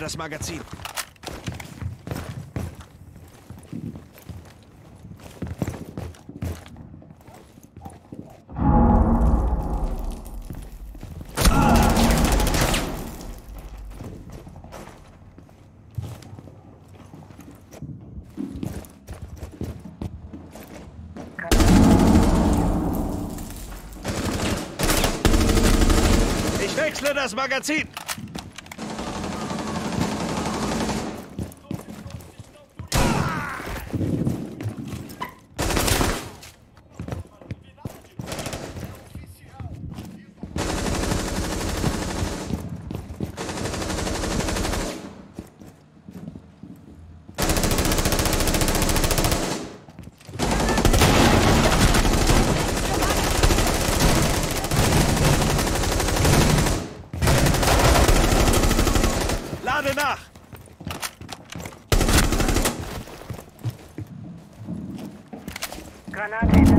das Magazin. Ich wechsle das Magazin. Granate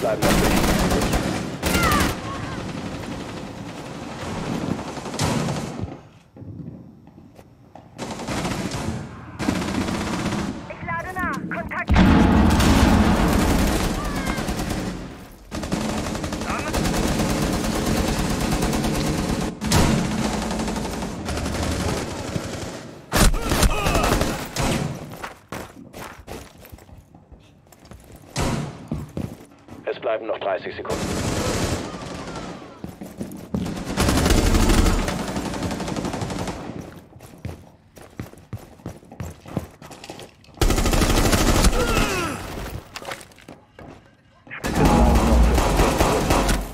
bleiben noch 60 Sekunden. Ich lade nach. Kontakt. Es bleiben noch 30 Sekunden.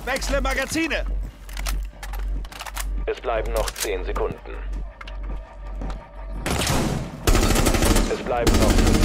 Wechsle Magazine. Es bleiben noch 10 Sekunden. Es bleiben noch 5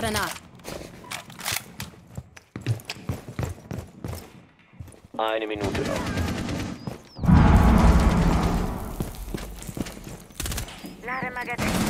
bad enough. Ah, Eine Minute noch. Lademagazin.